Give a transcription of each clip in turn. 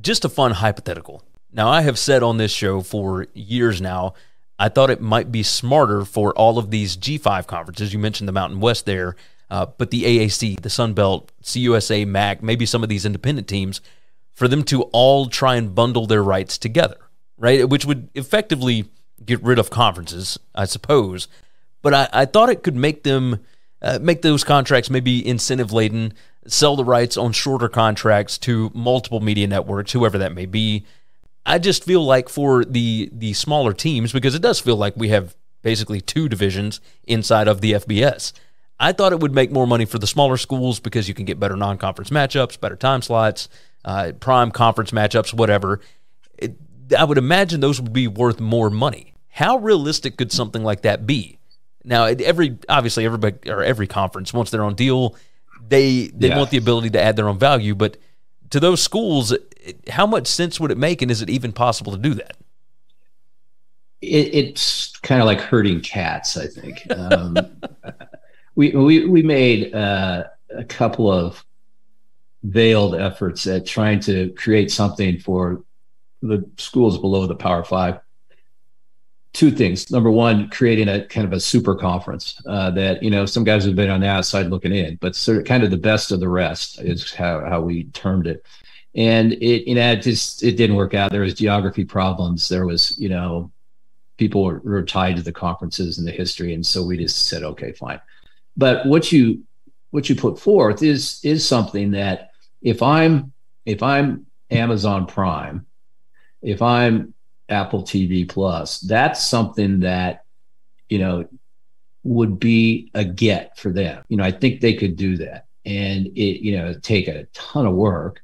just a fun hypothetical. Now, I have said on this show for years now, I thought it might be smarter for all of these G5 conferences. You mentioned the Mountain West there, uh, but the AAC, the Sun Belt, CUSA, MAC, maybe some of these independent teams, for them to all try and bundle their rights together, right? Which would effectively get rid of conferences, I suppose. But I, I thought it could make them uh, make those contracts maybe incentive laden, sell the rights on shorter contracts to multiple media networks, whoever that may be. I just feel like for the the smaller teams, because it does feel like we have basically two divisions inside of the FBS. I thought it would make more money for the smaller schools because you can get better non-conference matchups, better time slots, uh, prime conference matchups, whatever. It, I would imagine those would be worth more money. How realistic could something like that be? Now, every obviously everybody or every conference wants their own deal. They they yeah. want the ability to add their own value, but to those schools, how much sense would it make, and is it even possible to do that? It, it's kind of like herding cats, I think. Um, we we we made uh, a couple of veiled efforts at trying to create something for the schools below the Power Five two things. Number one, creating a kind of a super conference uh, that you know some guys have been on the outside looking in, but sort of kind of the best of the rest is how how we termed it. And it you know it just it didn't work out. There was geography problems. There was you know people were, were tied to the conferences and the history, and so we just said okay, fine. But what you what you put forth is is something that if I'm if I'm Amazon Prime, if I'm Apple TV Plus. That's something that, you know, would be a get for them. You know, I think they could do that. And it, you know, take a ton of work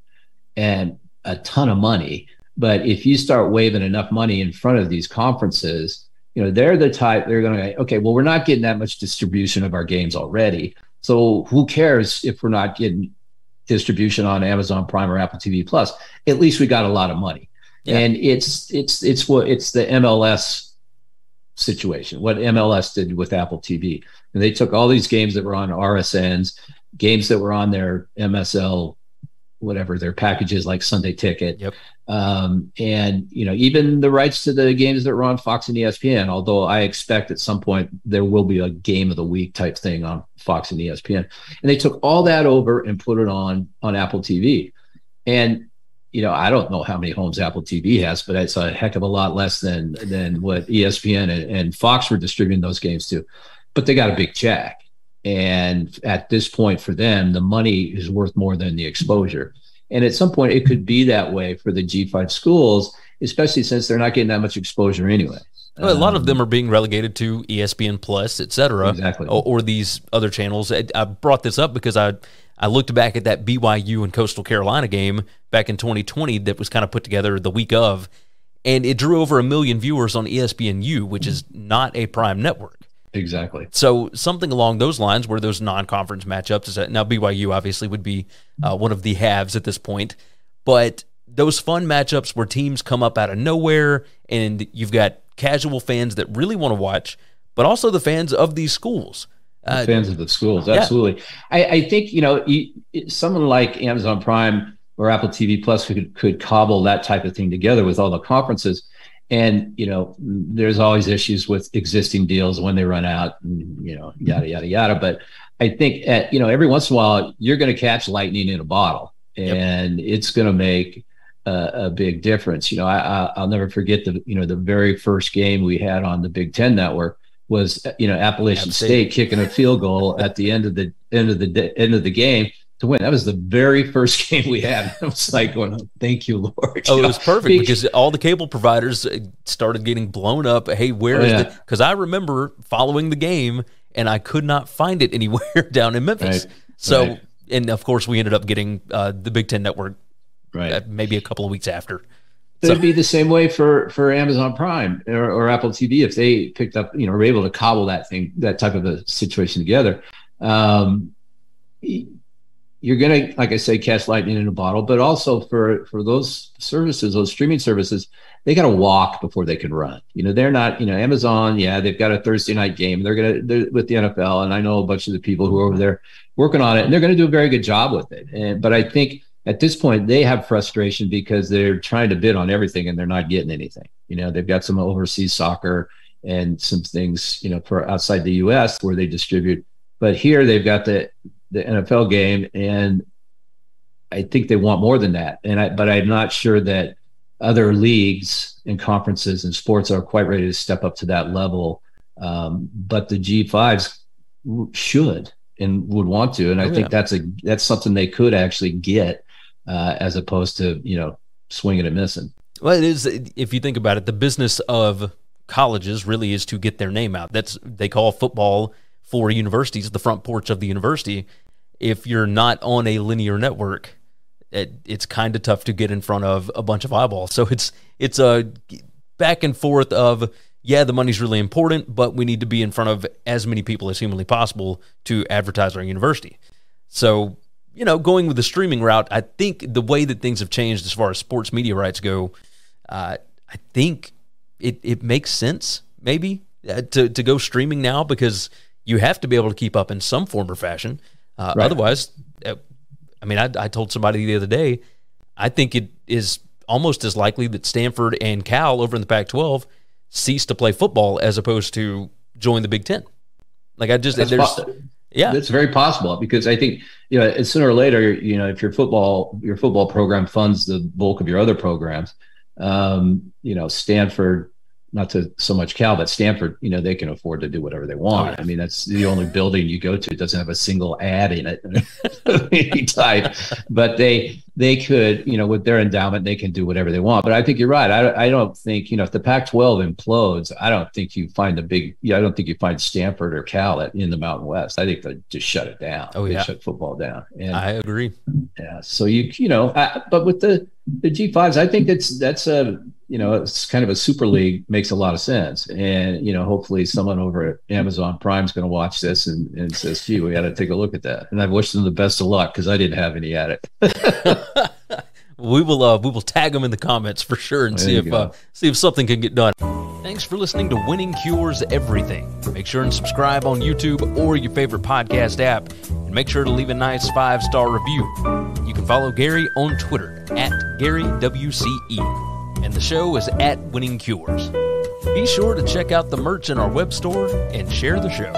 and a ton of money. But if you start waving enough money in front of these conferences, you know, they're the type they're going to, okay, well, we're not getting that much distribution of our games already. So who cares if we're not getting distribution on Amazon Prime or Apple TV Plus? At least we got a lot of money. Yeah. And it's it's it's what it's the MLS situation. What MLS did with Apple TV, and they took all these games that were on RSNs, games that were on their MSL, whatever their packages like Sunday Ticket, yep. um, and you know even the rights to the games that were on Fox and ESPN. Although I expect at some point there will be a game of the week type thing on Fox and ESPN, and they took all that over and put it on on Apple TV, and you know, I don't know how many homes Apple TV has, but it's a heck of a lot less than than what ESPN and, and Fox were distributing those games to. But they got a big check, and at this point for them, the money is worth more than the exposure. And at some point, it could be that way for the G5 schools, especially since they're not getting that much exposure anyway. Well, a lot of um, them are being relegated to ESPN Plus, et cetera, exactly. or, or, these other channels. I brought this up because I I looked back at that BYU and Coastal Carolina game back in 2020 that was kind of put together the week of, and it drew over a million viewers on ESPNU, which is not a prime network. Exactly. So something along those lines, where those non-conference matchups is that now BYU obviously would be uh, one of the halves at this point, but those fun matchups where teams come up out of nowhere and you've got casual fans that really want to watch, but also the fans of these schools uh, fans of the schools, absolutely. Yeah. I, I, think you know you, someone like Amazon Prime or Apple TV Plus could could cobble that type of thing together with all the conferences. And you know, there's always issues with existing deals when they run out, and, you know, yada yada yada. But I think at, you know every once in a while you're going to catch lightning in a bottle, and yep. it's going to make a, a, big difference. You know, I, I'll never forget the you know the very first game we had on the Big Ten Network was you know Appalachian State kicking a field goal at the end of the end of the end of the game to win. That was the very first game we had. I was like going, oh, "Thank you, Lord." Oh, it was perfect because all the cable providers uh, started getting blown up. Hey, where oh, is yeah. Because I remember following the game and I could not find it anywhere down in Memphis. Right. So, right. and of course, we ended up getting uh, the Big Ten Network. Right. Uh, maybe a couple of weeks after. It'd be the same way for for Amazon Prime or, or, Apple TV if they picked up, you know, were able to cobble that thing, that type of a situation together. Um, you're gonna, like I say, catch lightning in a bottle. But also for for those services, those streaming services, they got to walk before they can run. You know, they're not. You know, Amazon, yeah, they've got a Thursday night game. They're gonna they're with the NFL, and I know a bunch of the people who are over there working on it, and they're going to do a very good job with it. And but I think at this point they have frustration because they're trying to bid on everything and they're not getting anything. You know, they've got some overseas soccer and some things, you know, for outside the US where they distribute. But here they've got the the NFL game and I think they want more than that. And I but I'm not sure that other leagues and conferences and sports are quite ready to step up to that level. Um, but the G5s should and would want to. And I oh, think yeah. that's a that's something they could actually get uh, as opposed to you know swinging and missing. Well, it is if you think about it, the business of colleges really is to get their name out. That's they call football for universities the front porch of the university. If you're not on a linear network, it, it's kind of tough to get in front of a bunch of eyeballs. So it's it's a back and forth of yeah, the money's really important, but we need to be in front of as many people as humanly possible to advertise our university. So you know, going with the streaming route, I think the way that things have changed as far as sports media rights go, uh, I think it, it makes sense maybe uh, to, to go streaming now because you have to be able to keep up in some form or fashion. Uh, right. Otherwise, uh, I mean, I, I told somebody the other day, I think it is almost as likely that Stanford and Cal over in the Pac 12 cease to play football as opposed to join the Big Ten. Like, I just, That's there's. Possible yeah, it's very possible because I think you know sooner or later, you know, if your football your football program funds the bulk of your other programs, um, you know, Stanford not to so much Cal, but Stanford, you know, they can afford to do whatever they want. Oh. I mean, that's the only building you go to it doesn't have a single ad in it any type. But they they could, you know, with their endowment, they can do whatever they want. But I think you're right. I, I don't think, you know, if the Pac-12 implodes, I don't think you find a big. I don't think you find Stanford or Cal at, in the Mountain West. I think they just shut it down. Oh yeah, they shut football down. And, I agree. Yeah. So you you know, I, but with the the G5s, I think that's that's a you know it's kind of a super league makes a lot of sense, and you know hopefully someone over at Amazon Prime is going to watch this and, and says, "Gee, we got to take a look at that." And I wish them the best of luck because I didn't have any at it. we will uh, we will tag them in the comments for sure and there see if uh, see if something can get done. Thanks for listening to Winning Cures Everything. Make sure and subscribe on YouTube or your favorite podcast app, and make sure to leave a nice five star review. You can follow Gary on Twitter at GaryWCE, and the show is at Winning Cures. Be sure to check out the merch in our web store and share the show.